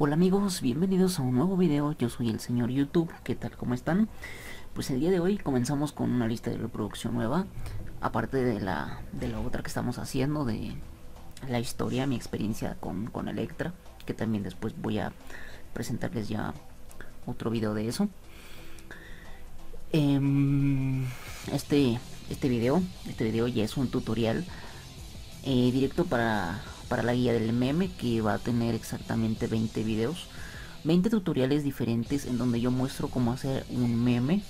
Hola amigos, bienvenidos a un nuevo video, yo soy el señor YouTube, ¿qué tal? ¿Cómo están? Pues el día de hoy comenzamos con una lista de reproducción nueva, aparte de la, de la otra que estamos haciendo, de la historia, mi experiencia con, con Electra, que también después voy a presentarles ya otro video de eso. Em, este, este video, este video ya es un tutorial eh, directo para para la guía del meme que va a tener exactamente 20 videos 20 tutoriales diferentes en donde yo muestro cómo hacer un meme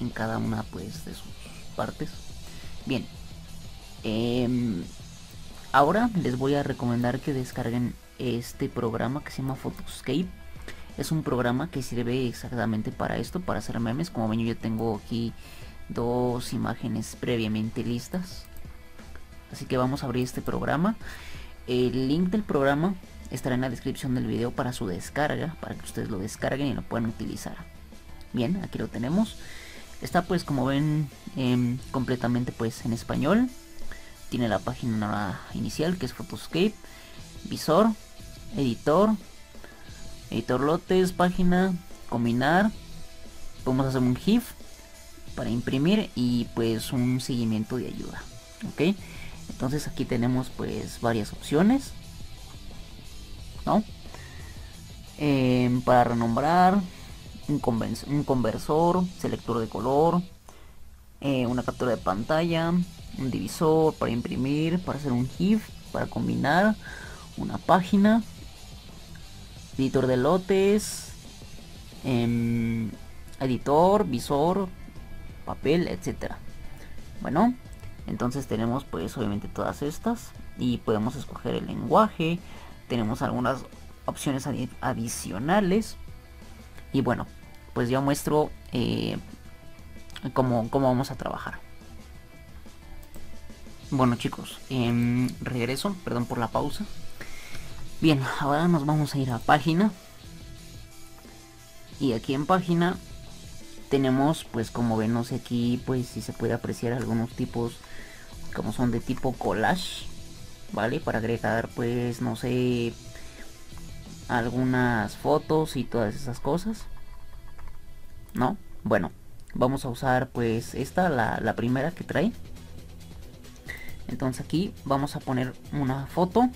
en cada una pues de sus partes. Bien em, ahora les voy a recomendar que descarguen este programa que se llama Photoscape. Es un programa que sirve exactamente para esto para hacer memes. Como ven yo tengo aquí dos imágenes previamente listas. Así que vamos a abrir este programa el link del programa estará en la descripción del video para su descarga, para que ustedes lo descarguen y lo puedan utilizar. Bien, aquí lo tenemos. Está pues como ven em, completamente pues en español. Tiene la página inicial que es Photoscape, visor, editor, editor lotes, página, combinar. Podemos hacer un GIF para imprimir y pues un seguimiento de ayuda. ¿Ok? Entonces aquí tenemos pues varias opciones ¿no? Em, para renombrar un, un, conversor selector de color eh, una captura de pantalla un divisor para imprimir para hacer un GIF para combinar una página editor de lotes em, editor visor papel etcétera bueno entonces tenemos pues obviamente todas estas y podemos escoger el lenguaje. Tenemos algunas opciones adicionales. Y bueno pues yo muestro eh, cómo, vamos a trabajar. Bueno chicos em, regreso perdón por la pausa. Bien ahora nos vamos a ir a página. Y aquí en página tenemos pues como sé aquí pues si se puede apreciar algunos tipos como son de tipo collage vale para agregar pues no sé algunas fotos y todas esas cosas no bueno vamos a usar pues esta la, la primera que trae. Entonces aquí vamos a poner una foto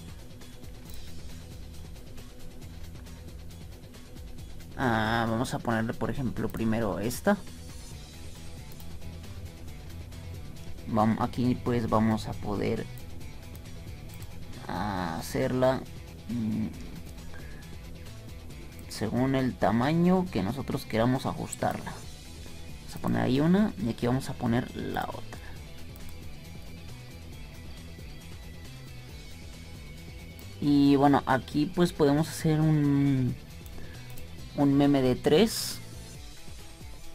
ah, vamos a ponerle por ejemplo primero esta. Vamos aquí pues vamos a poder hacerla mm, según el tamaño que nosotros queramos ajustarla. Vamos a poner ahí una y aquí vamos a poner la otra. Y bueno aquí pues podemos hacer un un meme de 3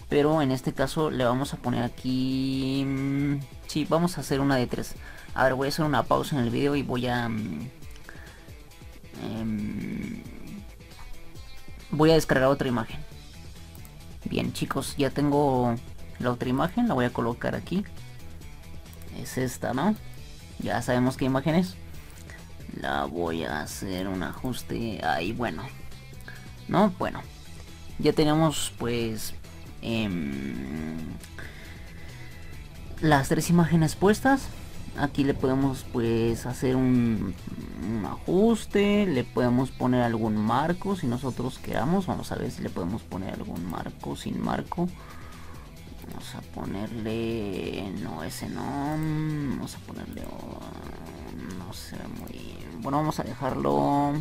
pero en este caso le vamos a poner aquí mm, Sí, vamos a hacer una de tres. A ver, voy a hacer una pausa en el video y voy a... Mm, em, voy a descargar otra imagen. Bien, chicos, ya tengo la otra imagen. La voy a colocar aquí. Es esta, ¿no? Ya sabemos qué imagen es. La voy a hacer un ajuste ahí, bueno. ¿No? Bueno. Ya tenemos, pues... Eh, las tres imágenes puestas aquí le podemos pues hacer un, ajuste le podemos poner algún marco si nosotros queramos vamos a ver si le podemos poner algún marco sin marco vamos a ponerle no ese no vamos a ponerle no sé muy bueno vamos a dejarlo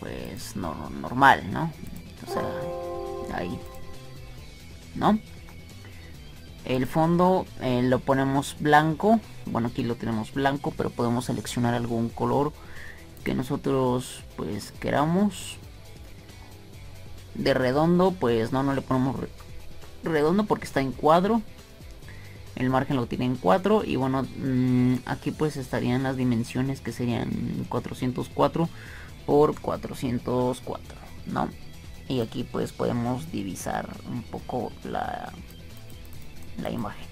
pues no, normal no o sea ahí ¿no? El fondo eh, lo ponemos blanco. Bueno, aquí lo tenemos blanco, pero podemos seleccionar algún color que nosotros pues queramos. De redondo, pues no, no le ponemos redondo porque está en cuadro. El margen lo tiene en 4 y bueno, mm, aquí pues estarían las dimensiones que serían 404 por 404, ¿no? y aquí pues podemos divisar un poco la, la imagen,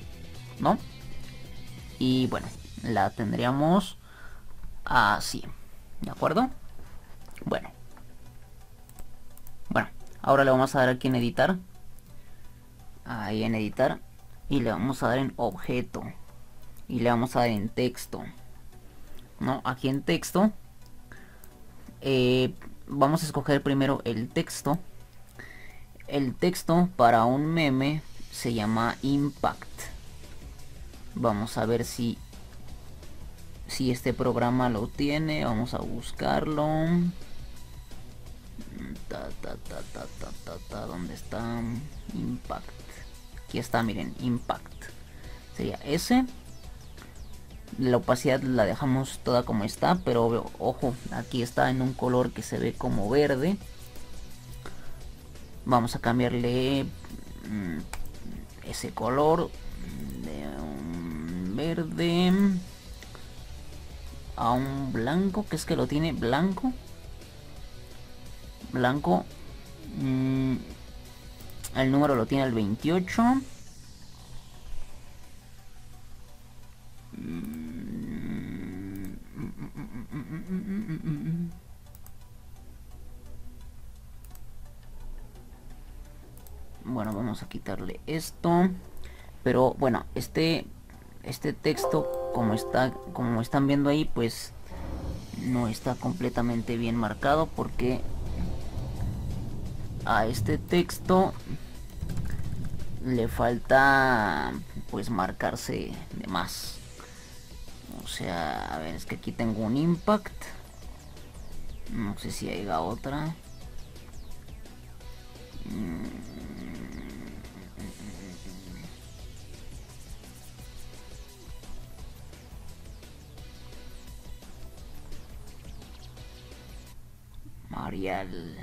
¿no? Y bueno, la tendríamos así. ¿De acuerdo? Bueno. Bueno, ahora le vamos a dar aquí en editar. Ahí en editar. Y le vamos a dar en objeto. Y le vamos a dar en texto. ¿No? Aquí en texto. Eh, vamos a escoger primero el texto. El texto para un meme se llama impact. Vamos a ver si si este programa lo tiene. Vamos a buscarlo. Ta, ta, ta, ¿Dónde está? Impact. Aquí está, miren, Impact. Sería ese. La opacidad la dejamos toda como está, pero ojo, aquí está en un color que se ve como verde. Vamos a cambiarle mm, ese color de un verde a un blanco, que es que lo tiene blanco. Blanco. Mm, el número lo tiene el 28. Bueno, vamos a quitarle esto. Pero bueno, este este texto como está como están viendo ahí pues no está completamente bien marcado porque a este texto le falta pues marcarse de más sea a ver es que aquí tengo un impact no sé si haya otra. Marial.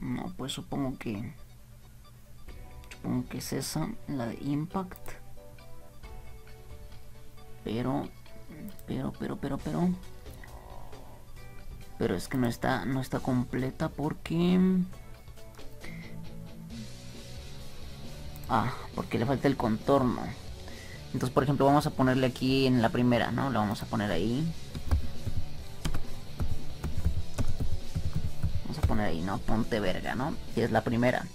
No, pues supongo que... Supongo que es esa, la de Impact. Pero... Pero, pero, pero, pero... Pero es que no está, no está completa porque... Ah, porque le falta el contorno. Entonces, por ejemplo, vamos a ponerle aquí en la primera, ¿no? Le vamos a poner ahí. ahí, ¿no? Ponte verga, ¿no? Y es la primera.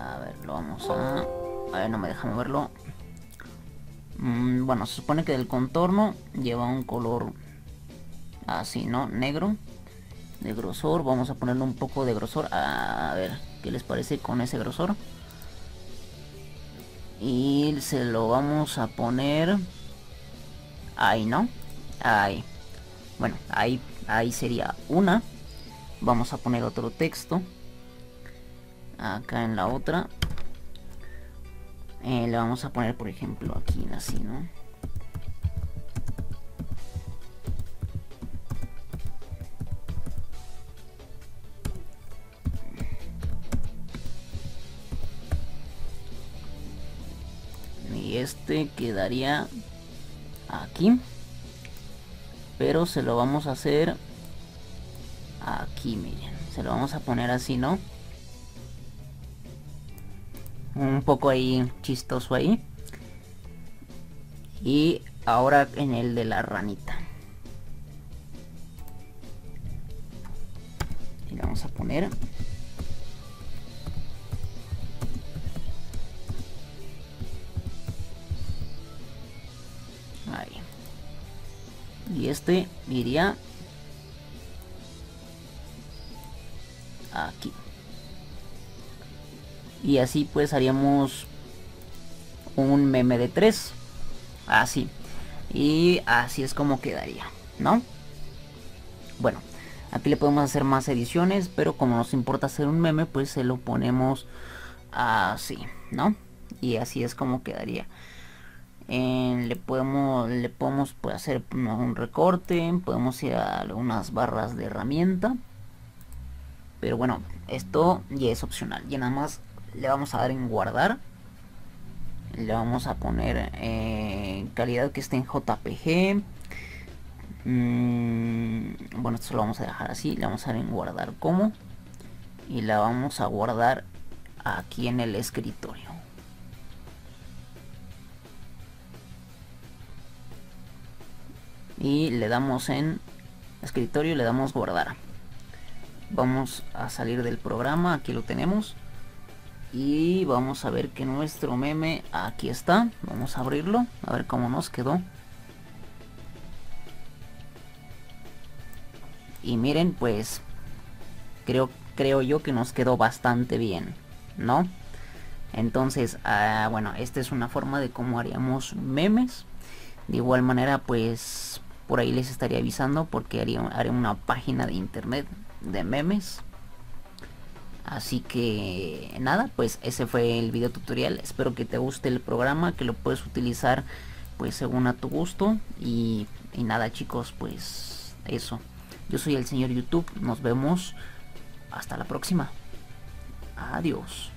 A ver, lo vamos a... A ver, no me deja moverlo. Mm, bueno, se supone que el contorno lleva un color así, ¿no? Negro. De grosor. Vamos a ponerle un poco de grosor. A ver, ¿qué les parece con ese grosor? Y se lo vamos a poner... Ahí, ¿no? Ahí. Bueno, ahí, ahí sería una vamos a poner otro texto acá en la otra le vamos a poner por ejemplo aquí así no y este quedaría aquí pero se lo vamos a hacer aquí, miren. Se lo vamos a poner así, ¿no? Un poco ahí chistoso ahí. Y ahora en el de la ranita. Y vamos a poner Ahí. Y este iría y así pues haríamos un meme de 3 así. Y así es como quedaría no bueno aquí le podemos hacer más ediciones pero como nos importa hacer un meme pues se lo ponemos así no y así es como quedaría. Le podemos le podemos pues, hacer un recorte podemos ir a algunas barras de herramienta. Pero bueno, esto ya es opcional. Ya nada más le vamos a dar en guardar. Le vamos a poner eh, calidad que esté en JPG. Mm, bueno, esto lo vamos a dejar así. Le vamos a dar en guardar como. Y la vamos a guardar aquí en el escritorio. y le damos en escritorio le damos guardar vamos a salir del programa aquí lo tenemos y vamos a ver que nuestro meme aquí está. Vamos a abrirlo a ver cómo nos quedó. Y miren pues creo creo yo que nos quedó bastante bien no entonces ah, bueno esta es una forma de cómo haríamos memes. De igual manera pues por ahí les estaría avisando porque haría, haré una página de internet de memes Así que nada, pues ese fue el video tutorial. Espero que te guste el programa, que lo puedes utilizar pues según a tu gusto. Y, nada chicos, pues eso. Yo soy el señor YouTube, nos vemos hasta la próxima. Adiós.